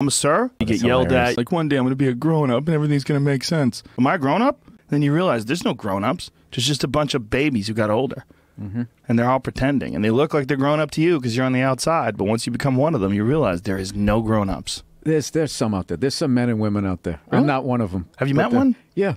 I'm a sir. You get yelled hilarious. at. Like one day I'm going to be a grown up and everything's going to make sense. Am I grown up? Then you realize there's no grown ups. There's just a bunch of babies who got older. Mm-hmm. And they're all pretending. And they look like they're grown up to you because you're on the outside. But once you become one of them, you realize there is no grown ups. There's there's some out there. There's some men and women out there. I'm not one of them. Have you met one? Yeah.